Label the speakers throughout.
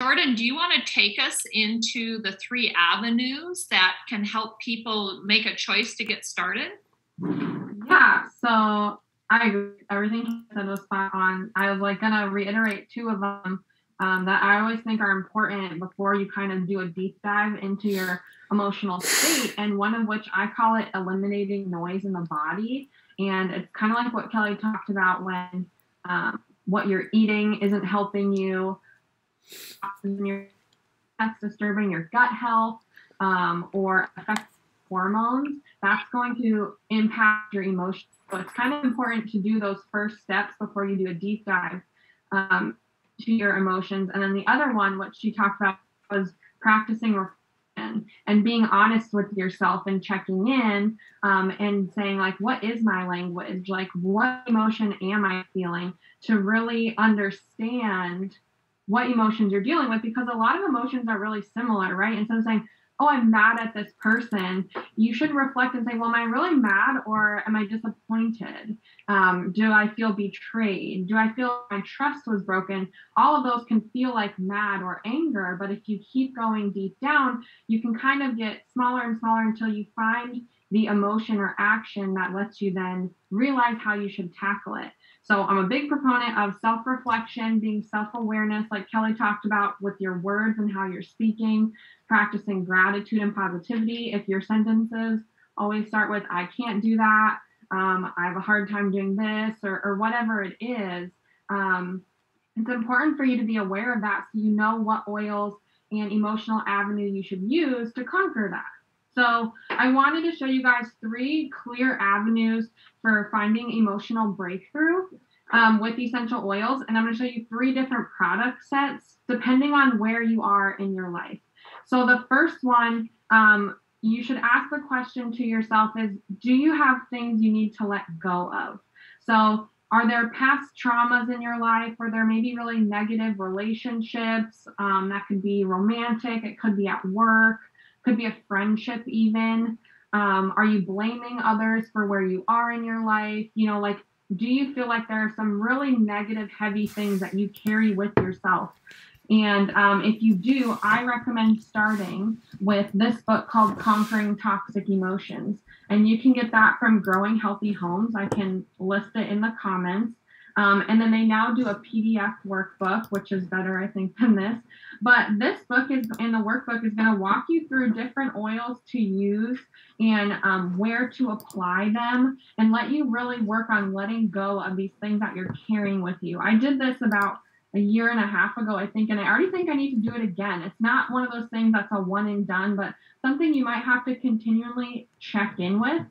Speaker 1: Jordan, do you want to take us into the three avenues that can help people make a choice to get started?
Speaker 2: Yeah, so I agree. Everything you said was spot on. I was like gonna reiterate two of them um, that I always think are important before you kind of do a deep dive into your emotional state. And one of which I call it eliminating noise in the body. And it's kind of like what Kelly talked about when um, what you're eating isn't helping you, that's disturbing your gut health um, or affects hormones. That's going to impact your emotions. So it's kind of important to do those first steps before you do a deep dive um, to your emotions. And then the other one, what she talked about, was practicing reflection and being honest with yourself and checking in um, and saying like what is my language like what emotion am i feeling to really understand what emotions you're dealing with because a lot of emotions are really similar right instead of saying oh, I'm mad at this person, you should reflect and say, well, am I really mad or am I disappointed? Um, do I feel betrayed? Do I feel my trust was broken? All of those can feel like mad or anger, but if you keep going deep down, you can kind of get smaller and smaller until you find the emotion or action that lets you then realize how you should tackle it. So I'm a big proponent of self reflection, being self awareness, like Kelly talked about with your words and how you're speaking, practicing gratitude and positivity. If your sentences always start with, I can't do that, um, I have a hard time doing this, or, or whatever it is, um, it's important for you to be aware of that so you know what oils and emotional avenue you should use to conquer that. So I wanted to show you guys three clear avenues for finding emotional breakthrough um, with essential oils. And I'm going to show you three different product sets depending on where you are in your life. So the first one, um, you should ask the question to yourself is do you have things you need to let go of? So are there past traumas in your life or there may be really negative relationships um, that could be romantic it could be at work could be a friendship even. Um, are you blaming others for where you are in your life? You know like do you feel like there are some really negative heavy things that you carry with yourself? And um, if you do i recommend starting with this book called conquering toxic emotions. And you can get that from growing healthy homes. I can list it in the comments um, and then they now do a PDF workbook, which is better, I think, than this. But this book is in the workbook is going to walk you through different oils to use and um, where to apply them and let you really work on letting go of these things that you're carrying with you. I did this about a year and a half ago, I think, and I already think I need to do it again. It's not one of those things that's a one and done, but something you might have to continually check in with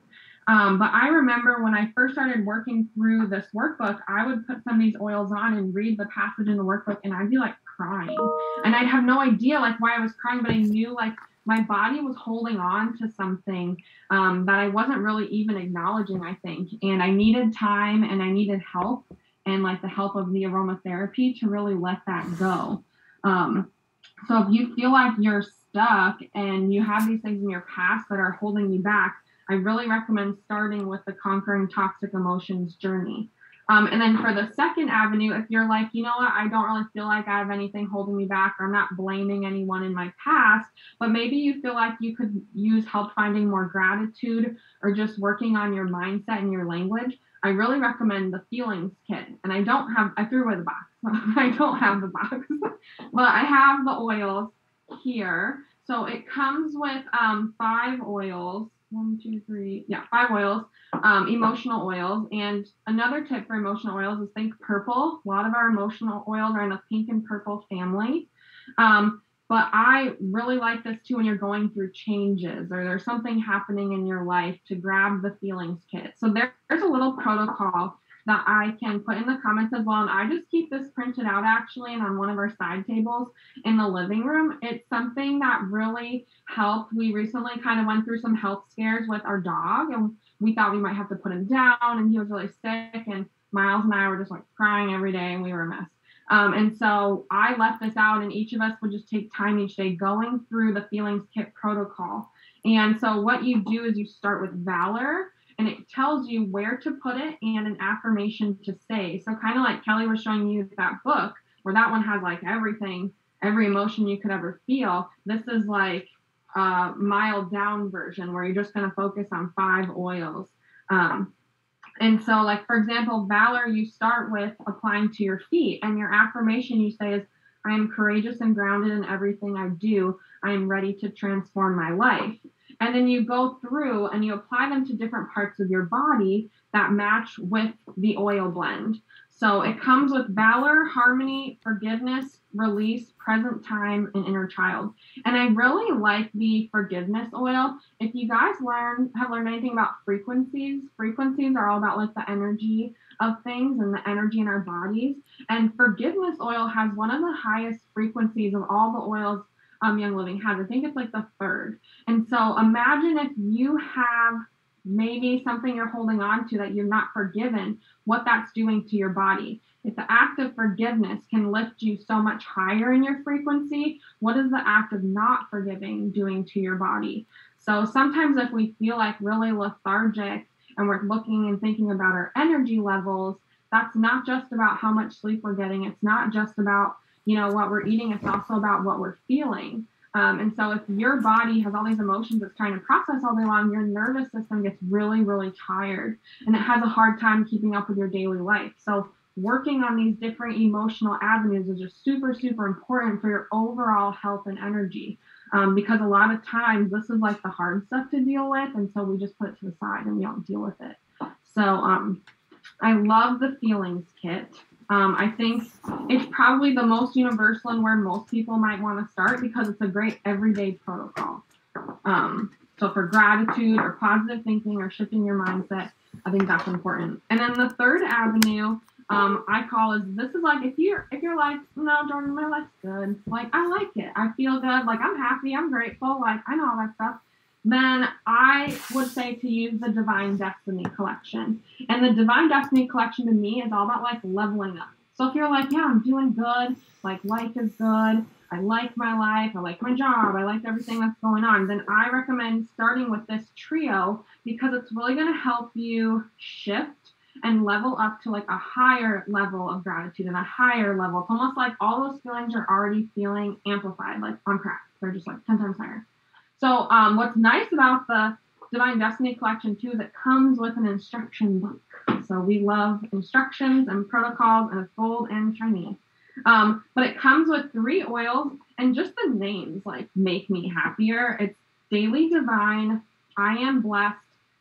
Speaker 2: um, but I remember when I first started working through this workbook, I would put some of these oils on and read the passage in the workbook, and I'd be like crying. And I'd have no idea like why I was crying, but I knew like my body was holding on to something um, that I wasn't really even acknowledging, I think. And I needed time and I needed help and like the help of the aromatherapy to really let that go. Um, so if you feel like you're stuck and you have these things in your past that are holding you back, I really recommend starting with the Conquering Toxic Emotions journey. Um, and then for the second avenue, if you're like, you know what, I don't really feel like I have anything holding me back, or I'm not blaming anyone in my past, but maybe you feel like you could use help finding more gratitude or just working on your mindset and your language, I really recommend the feelings kit. And I don't have, I threw away the box. I don't have the box, but I have the oils here. So it comes with um, five oils one, two, three, yeah, five oils, um, emotional oils. And another tip for emotional oils is think purple. A lot of our emotional oils are in the pink and purple family. Um, but I really like this too when you're going through changes or there's something happening in your life to grab the feelings kit. So there, there's a little protocol that I can put in the comments as well. And I just keep this printed out actually and on one of our side tables in the living room. It's something that really helped. We recently kind of went through some health scares with our dog and we thought we might have to put him down and he was really sick and Miles and I were just like crying every day and we were a mess. Um, and so I left this out, and each of us would just take time each day going through the feelings kit protocol. And so, what you do is you start with valor, and it tells you where to put it and an affirmation to say. So kind of like Kelly was showing you that book where that one has like everything every emotion you could ever feel. This is like a mild down version where you're just going to focus on five oils. Um, and so, like, for example, valor, you start with applying to your feet, and your affirmation you say is, I am courageous and grounded in everything I do. I am ready to transform my life. And then you go through and you apply them to different parts of your body that match with the oil blend. So it comes with valor, harmony, forgiveness, release, present time, and inner child. And I really like the forgiveness oil. If you guys learn have learned anything about frequencies, frequencies are all about like the energy of things and the energy in our bodies. And forgiveness oil has one of the highest frequencies of all the oils um, Young Living has. I think it's like the third. And so imagine if you have maybe something you're holding on to that you're not forgiven, what that's doing to your body. If the act of forgiveness can lift you so much higher in your frequency, what is the act of not forgiving doing to your body? So sometimes if we feel like really lethargic and we're looking and thinking about our energy levels, that's not just about how much sleep we're getting. It's not just about, you know, what we're eating. It's also about what we're feeling. Um, and so if your body has all these emotions it's trying to process all day long, your nervous system gets really, really tired and it has a hard time keeping up with your daily life. So working on these different emotional avenues is just super, super important for your overall health and energy. Um, because a lot of times this is like the hard stuff to deal with, and so we just put it to the side and we don't deal with it. So um, I love the feelings kit. Um, I think it's probably the most universal and where most people might want to start because it's a great everyday protocol. Um, so for gratitude or positive thinking or shifting your mindset, I think that's important. And then the third avenue um, I call is this is like if you're if you're like no Jordan my life's good. Like I like it. I feel good. Like I'm happy. I'm grateful. Like I know all that stuff then I would say to use the Divine Destiny collection. And the Divine Destiny collection to me is all about like leveling up. So if you're like, yeah, I'm doing good, like life is good, I like my life, I like my job, I like everything that's going on, then I recommend starting with this trio because it's really going to help you shift and level up to like a higher level of gratitude and a higher level. It's almost like all those feelings you're already feeling amplified, like on crack. They're just like 10 times higher. So um, what's nice about the Divine Destiny collection too is it comes with an instruction book. So we love instructions and protocols, and it's gold and shiny. Um, but it comes with three oils and just the names like make me happier. It's daily divine, I am blessed,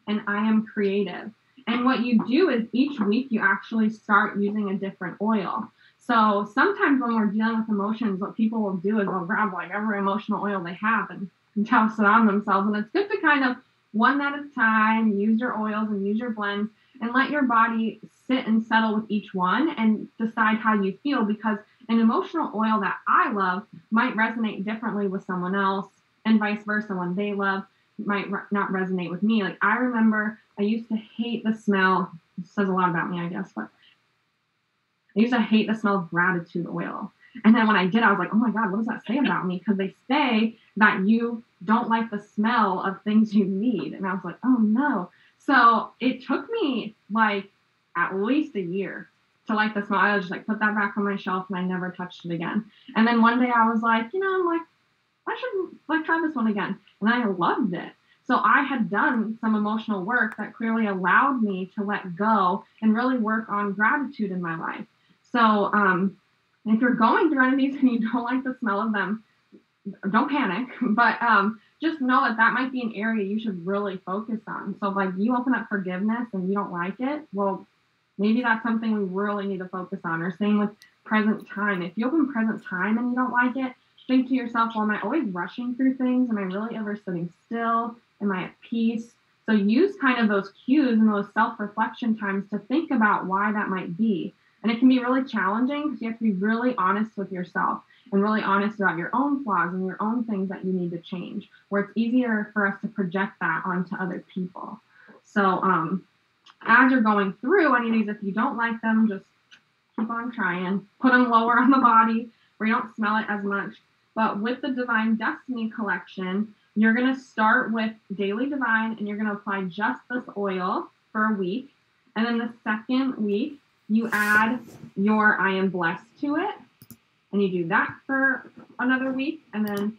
Speaker 2: and I am creative. And what you do is each week you actually start using a different oil. So sometimes when we're dealing with emotions, what people will do is they'll grab like every emotional oil they have and toss it on themselves. And it's good to kind of one at a time use your oils and use your blends and let your body sit and settle with each one and decide how you feel because an emotional oil that I love might resonate differently with someone else and vice versa one they love might re- not resonate with me like I remember I used to hate the smell says a lot about me I guess but I used to hate the smell of gratitude oil and then when I did, I was like, oh my God, what does that say about me? Because they say that you don't like the smell of things you need. And I was like, oh no. So it took me like at least a year to like the smell. I was just like put that back on my shelf and I never touched it again. And then one day I was like, you know, I'm like, I should like try this one again. And I loved it. So I had done some emotional work that clearly allowed me to let go and really work on gratitude in my life. So um, if you're going through any of these and you don't like the smell of them, don't panic. But um, just know that that might be an area you should really focus on. So, like, you open up forgiveness and you don't like it, well, maybe that's something we really need to focus on. Or same with present time. If you open present time and you don't like it, think to yourself, well, am I always rushing through things? Am I really ever sitting still? Am I at peace? So use kind of those cues and those self-reflection times to think about why that might be. And it can be really challenging because you have to be really honest with yourself and really honest about your own flaws and your own things that you need to change, where it's easier for us to project that onto other people. So, um, as you're going through any of these, if you don't like them, just keep on trying. Put them lower on the body where you don't smell it as much. But with the Divine Destiny collection, you're going to start with Daily Divine and you're going to apply just this oil for a week. And then the second week, you add your I am blessed to it. And you do that for another week. And then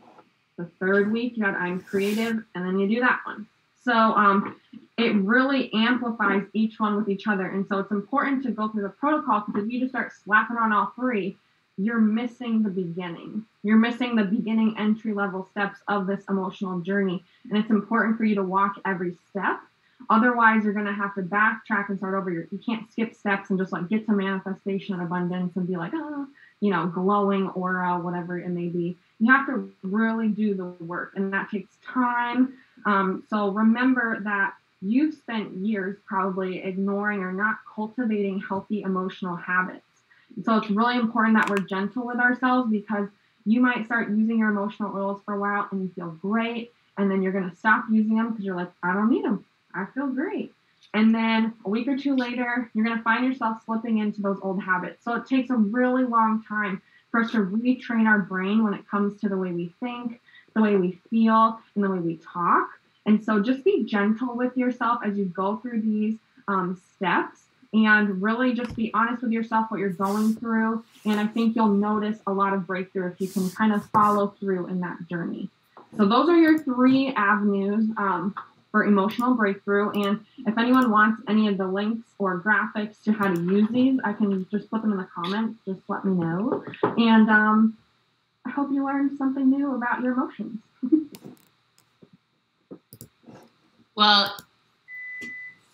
Speaker 2: the third week, you got I'm creative. And then you do that one. So um, it really amplifies each one with each other. And so it's important to go through the protocol because if you just start slapping on all three, you're missing the beginning. You're missing the beginning entry level steps of this emotional journey. And it's important for you to walk every step. Otherwise, you're going to have to backtrack and start over. You're, you can't skip steps and just like get to manifestation and abundance and be like, oh, you know, glowing aura, whatever it may be. You have to really do the work, and that takes time. Um, so remember that you've spent years probably ignoring or not cultivating healthy emotional habits. So it's really important that we're gentle with ourselves because you might start using your emotional oils for a while and you feel great. And then you're going to stop using them because you're like, I don't need them. I feel great. And then a week or two later, you're going to find yourself slipping into those old habits. So it takes a really long time for us to retrain our brain when it comes to the way we think, the way we feel, and the way we talk. And so just be gentle with yourself as you go through these um, steps and really just be honest with yourself what you're going through. And I think you'll notice a lot of breakthrough if you can kind of follow through in that journey. So those are your three avenues um, for emotional breakthrough. And if anyone wants any of the links or graphics to how to use these, I can just put them in the comments. Just let me know. And um, I hope you learned something new about your emotions.
Speaker 1: well,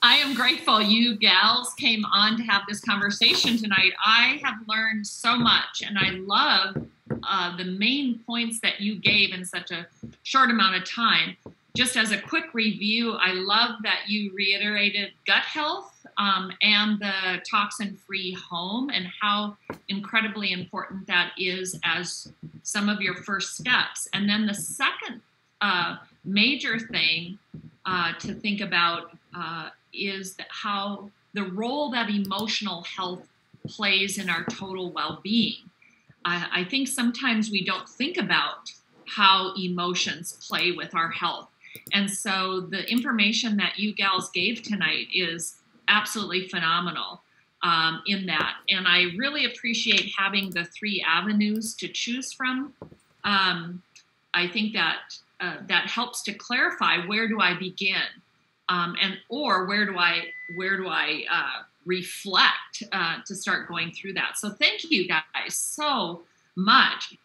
Speaker 1: I am grateful you gals came on to have this conversation tonight. I have learned so much, and I love uh, the main points that you gave in such a short amount of time. Just as a quick review, I love that you reiterated gut health um, and the toxin free home and how incredibly important that is as some of your first steps. And then the second uh, major thing uh, to think about uh, is how the role that emotional health plays in our total well-being. I, I think sometimes we don't think about how emotions play with our health. And so the information that you gals gave tonight is absolutely phenomenal um, in that. And I really appreciate having the three avenues to choose from. Um, I think that uh, that helps to clarify where do I begin um, and or where do I where do I uh, reflect uh, to start going through that. So thank you guys so much.